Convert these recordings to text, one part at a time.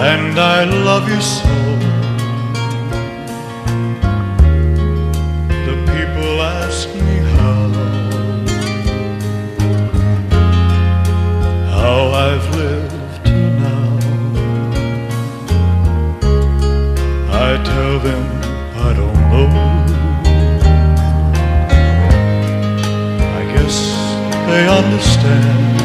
I love you so. The people ask me how, how I've lived till now. I tell them I don't know. I guess they understand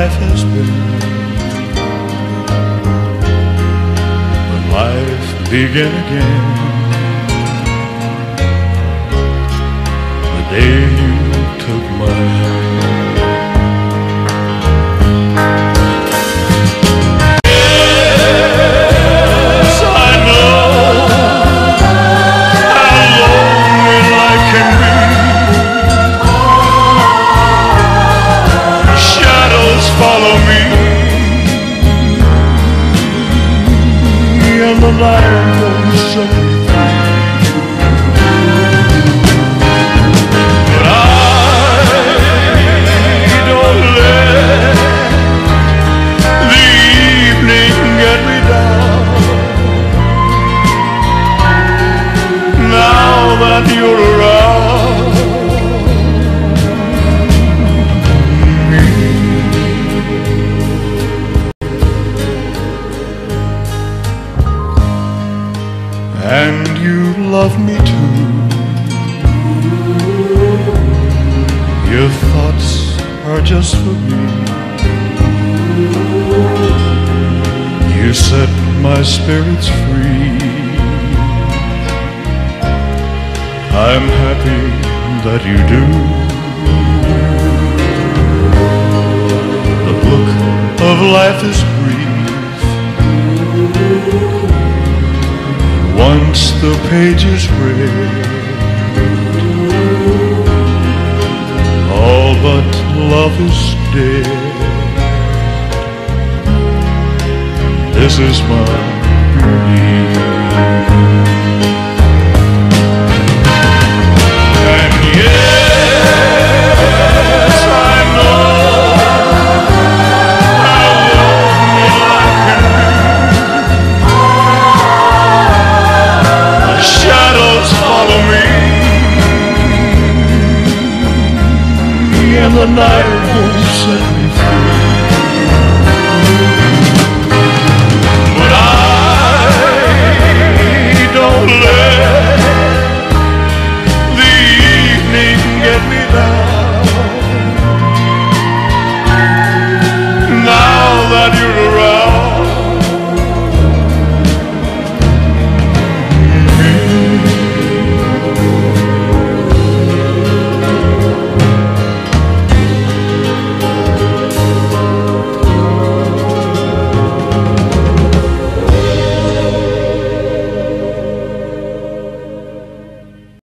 life has been. When life began again, the set. But I don't let the evening get me down. Now that you're love me too. Your thoughts are just for me. You set my spirits free. I'm happy that you do. The book of life is brief. The page is read, all but love is dead. This is my belief. And the night won't set